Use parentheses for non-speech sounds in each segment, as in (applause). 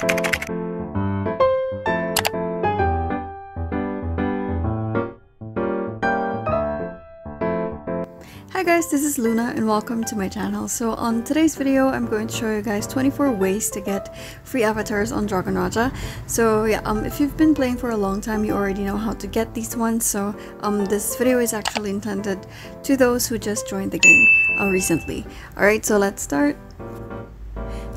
Hi guys, this is Luna and welcome to my channel. So on today's video, I'm going to show you guys 24 ways to get free avatars on Dragon Raja. So yeah, um, if you've been playing for a long time, you already know how to get these ones. So um, this video is actually intended to those who just joined the game uh, recently. Alright, so let's start.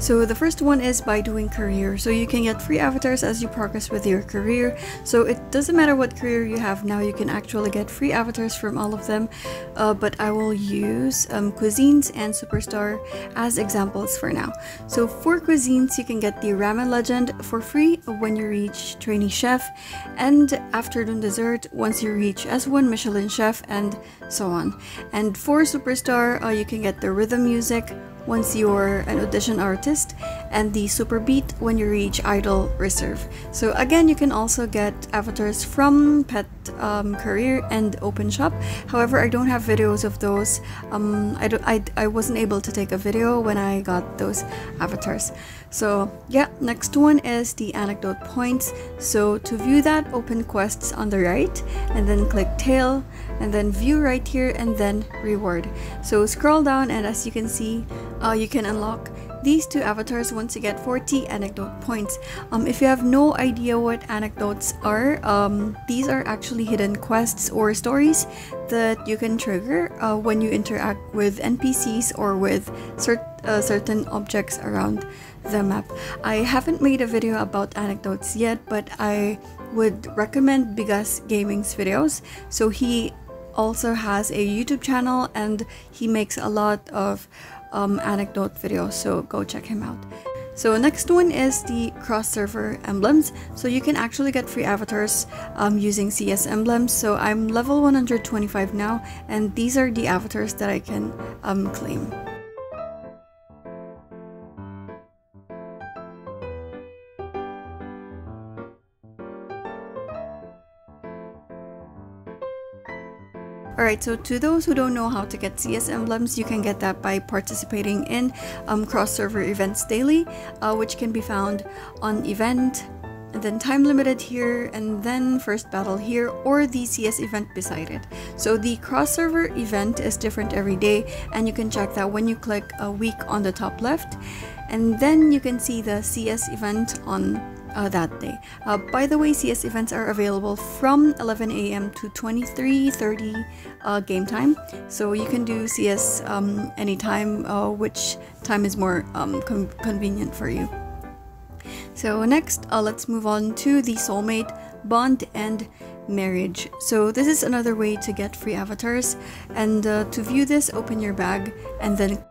So the first one is by doing career. So you can get free avatars as you progress with your career. So it doesn't matter what career you have now, you can actually get free avatars from all of them. Uh, but I will use um, cuisines and superstar as examples for now. So for cuisines, you can get the ramen legend for free when you reach trainee chef and afternoon dessert once you reach S1 Michelin chef and so on. And for superstar, uh, you can get the rhythm music once you're an audition artist and the super beat when you reach idol reserve. So again you can also get avatars from pet um, career and open shop. However i don't have videos of those. Um, I, don't, I, I wasn't able to take a video when i got those avatars. So yeah next one is the anecdote points. So to view that open quests on the right and then click tail and then view right here and then reward. So scroll down and as you can see uh, you can unlock these two avatars once you get 40 anecdote points. Um, if you have no idea what anecdotes are, um, these are actually hidden quests or stories that you can trigger uh, when you interact with NPCs or with cert uh, certain objects around the map. I haven't made a video about anecdotes yet, but I would recommend Bigas Gaming's videos. So he also has a YouTube channel and he makes a lot of um, anecdote video, so go check him out. So next one is the cross server emblems. So you can actually get free avatars um, using CS emblems. So I'm level 125 now and these are the avatars that I can um, claim. Alright, so to those who don't know how to get CS emblems, you can get that by participating in um, cross-server events daily, uh, which can be found on event, and then time limited here, and then first battle here, or the CS event beside it. So the cross-server event is different every day, and you can check that when you click a week on the top left, and then you can see the CS event on uh, that day. Uh, by the way, CS events are available from 11 a.m. to 23:30 uh, game time, so you can do CS um, anytime, uh, which time is more um, convenient for you. So next, uh, let's move on to the soulmate bond and marriage. So this is another way to get free avatars, and uh, to view this, open your bag and then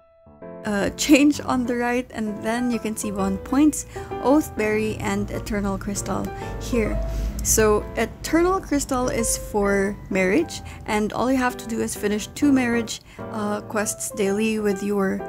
uh, change on the right and then you can see bond points, oathberry and eternal crystal here. So eternal crystal is for marriage and all you have to do is finish two marriage uh, quests daily with your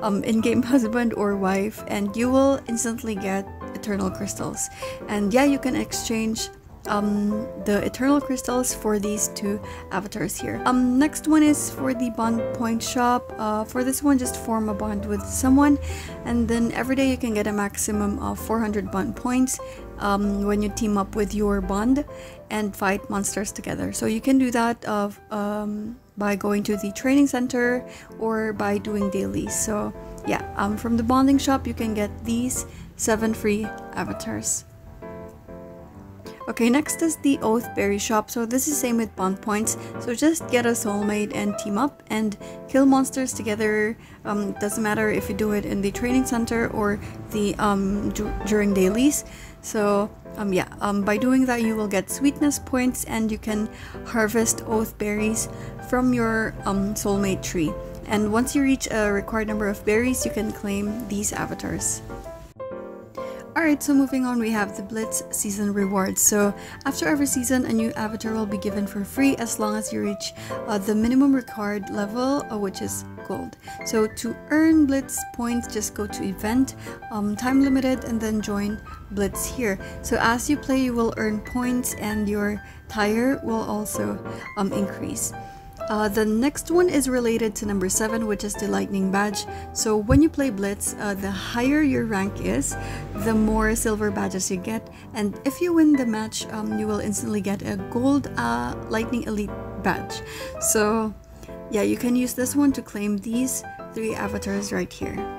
um, in-game (laughs) husband or wife and you will instantly get eternal crystals. And yeah, you can exchange um, the eternal crystals for these two avatars here. Um, next one is for the bond point shop. Uh, for this one, just form a bond with someone, and then every day you can get a maximum of 400 bond points um, when you team up with your bond and fight monsters together. So you can do that of um, by going to the training center or by doing dailies. So yeah, um, from the bonding shop you can get these seven free avatars. Okay, next is the Oath Berry shop. So this is same with bond points. So just get a soulmate and team up and kill monsters together. Um, doesn't matter if you do it in the training center or the um, during dailies. So um, yeah, um, by doing that you will get sweetness points and you can harvest oath berries from your um, soulmate tree. And once you reach a required number of berries, you can claim these avatars. Alright, so moving on, we have the Blitz season rewards. So after every season, a new avatar will be given for free as long as you reach uh, the minimum required level, uh, which is gold. So to earn Blitz points, just go to event, um, time limited, and then join Blitz here. So as you play, you will earn points and your tire will also um, increase. Uh, the next one is related to number 7 which is the lightning badge. So when you play Blitz, uh, the higher your rank is, the more silver badges you get and if you win the match, um, you will instantly get a gold uh, lightning elite badge. So yeah, you can use this one to claim these three avatars right here.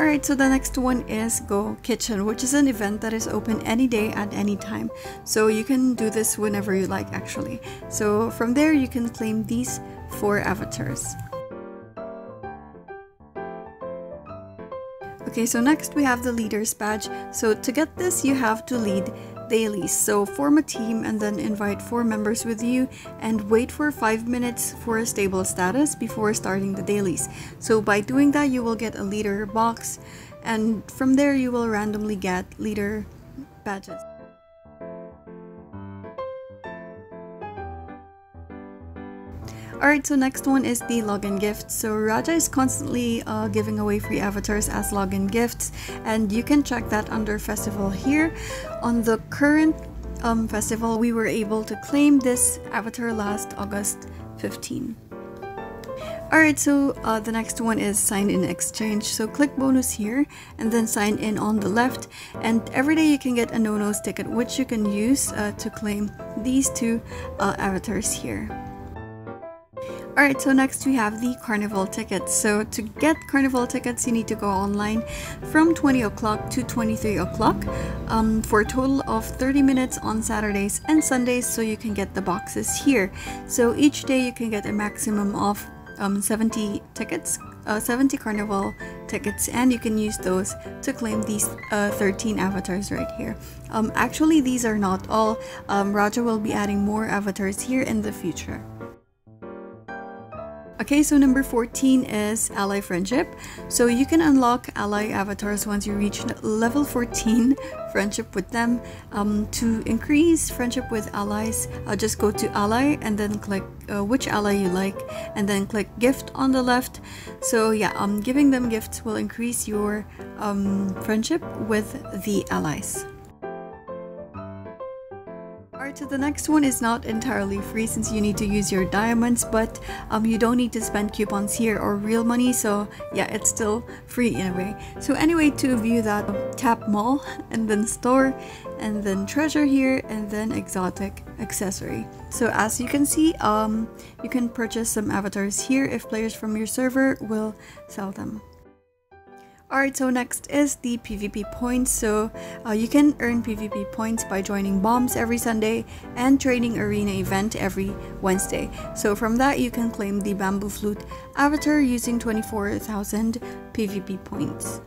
Alright, so the next one is Go Kitchen, which is an event that is open any day at any time. So you can do this whenever you like actually. So from there you can claim these four avatars. Okay, so next we have the leader's badge. So to get this, you have to lead dailies. So form a team and then invite four members with you and wait for five minutes for a stable status before starting the dailies. So by doing that, you will get a leader box and from there you will randomly get leader badges. Alright, so next one is the login gift. So Raja is constantly uh, giving away free avatars as login gifts and you can check that under festival here. On the current um, festival, we were able to claim this avatar last August 15. Alright, so uh, the next one is sign in exchange. So click bonus here and then sign in on the left. And every day you can get a no-nose ticket which you can use uh, to claim these two uh, avatars here. Alright, so next we have the carnival tickets. So to get carnival tickets, you need to go online from 20 o'clock to 23 o'clock um, for a total of 30 minutes on Saturdays and Sundays so you can get the boxes here. So each day you can get a maximum of um, 70 tickets, uh, 70 carnival tickets and you can use those to claim these uh, 13 avatars right here. Um, actually, these are not all. Um, Raja will be adding more avatars here in the future. Okay, so number 14 is ally friendship. So you can unlock ally avatars once you reach level 14 friendship with them. Um, to increase friendship with allies, uh, just go to ally and then click uh, which ally you like and then click gift on the left. So yeah, um, giving them gifts will increase your um, friendship with the allies. Alright, so the next one is not entirely free since you need to use your diamonds, but um, you don't need to spend coupons here or real money, so yeah, it's still free in a way. So anyway, to view that, tap mall, (laughs) and then store, and then treasure here, and then exotic accessory. So as you can see, um, you can purchase some avatars here if players from your server will sell them. Alright, so next is the PvP points. So uh, you can earn PvP points by joining bombs every Sunday and trading arena event every Wednesday. So from that you can claim the bamboo flute avatar using 24,000 PvP points.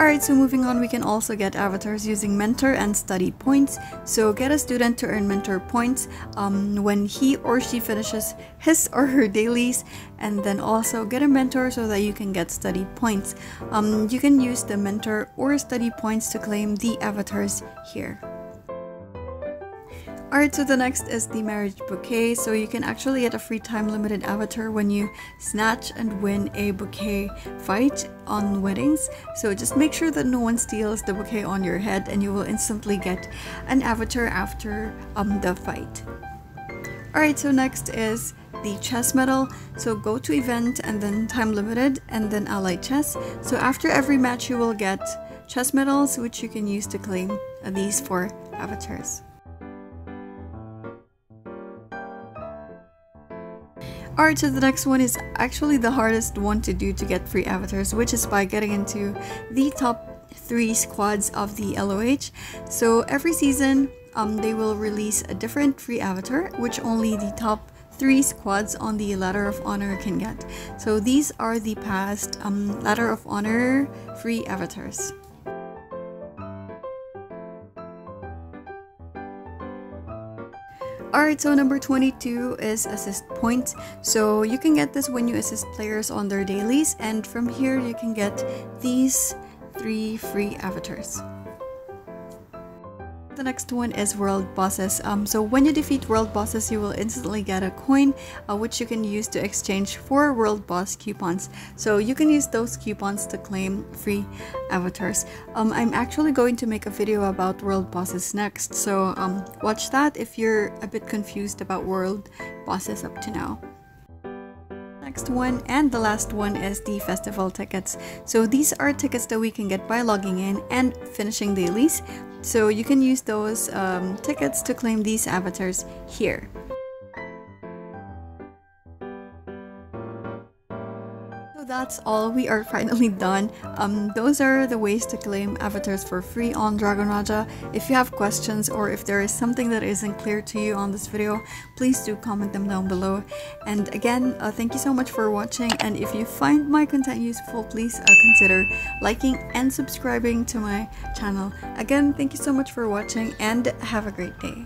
Alright, so moving on, we can also get avatars using mentor and study points. So get a student to earn mentor points um, when he or she finishes his or her dailies and then also get a mentor so that you can get study points. Um, you can use the mentor or study points to claim the avatars here. Alright, so the next is the marriage bouquet. So you can actually get a free time limited avatar when you snatch and win a bouquet fight on weddings. So just make sure that no one steals the bouquet on your head and you will instantly get an avatar after um, the fight. Alright, so next is the chess medal. So go to event and then time limited and then ally chess. So after every match you will get chess medals which you can use to claim these four avatars. Alright, so the next one is actually the hardest one to do to get free avatars, which is by getting into the top three squads of the LOH. So every season, um, they will release a different free avatar, which only the top three squads on the Ladder of Honor can get. So these are the past um, Ladder of Honor free avatars. Alright, so number 22 is assist points. So you can get this when you assist players on their dailies and from here you can get these three free avatars. The next one is world bosses. Um, so when you defeat world bosses, you will instantly get a coin, uh, which you can use to exchange for world boss coupons. So you can use those coupons to claim free avatars. Um, I'm actually going to make a video about world bosses next, so um, watch that if you're a bit confused about world bosses up to now next one and the last one is the festival tickets. So these are tickets that we can get by logging in and finishing dailies. So you can use those um, tickets to claim these avatars here. That's all. We are finally done. Um, those are the ways to claim avatars for free on Dragon Raja. If you have questions or if there is something that isn't clear to you on this video, please do comment them down below. And again, uh, thank you so much for watching. And if you find my content useful, please uh, consider liking and subscribing to my channel. Again, thank you so much for watching and have a great day.